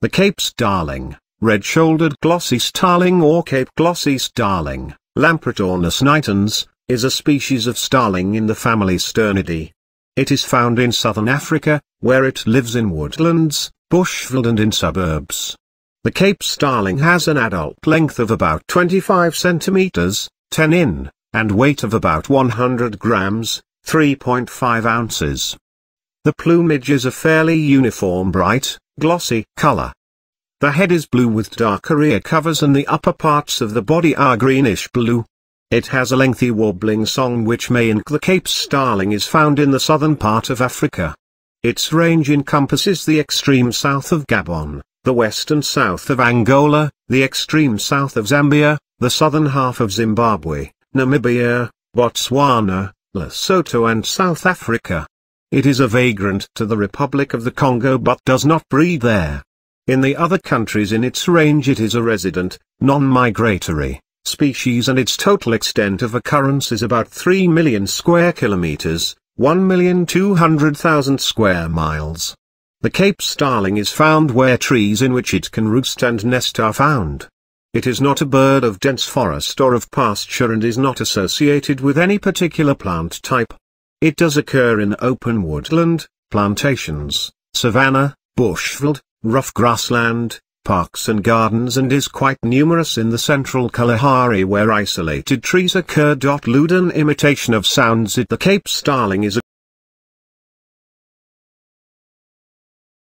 The Cape starling, red-shouldered glossy starling or Cape glossy starling, Lamprotornis nitens, is a species of starling in the family Sturnidae. It is found in southern Africa, where it lives in woodlands, bushveld and in suburbs. The Cape starling has an adult length of about 25 centimeters, 10 in, and weight of about 100 grams, 3.5 ounces. The plumage is a fairly uniform bright, glossy color. The head is blue with darker ear coverts and the upper parts of the body are greenish blue. It has a lengthy warbling song which may ink the Cape starling is found in the southern part of Africa. Its range encompasses the extreme south of Gabon, the west and south of Angola, the extreme south of Zambia, the southern half of Zimbabwe, Namibia, Botswana, Lesotho and South Africa. It is a vagrant to the Republic of the Congo but does not breed there. In the other countries in its range it is a resident, non-migratory, species and its total extent of occurrence is about 3 million square kilometers, 1,200,000 square miles. The Cape starling is found where trees in which it can roost and nest are found. It is not a bird of dense forest or of pasture and is not associated with any particular plant type. It does occur in open woodland, plantations, savanna, bushveld, rough grassland, parks and gardens and is quite numerous in the central Kalahari where isolated trees occur. Luden imitation of sounds it The Cape starling is a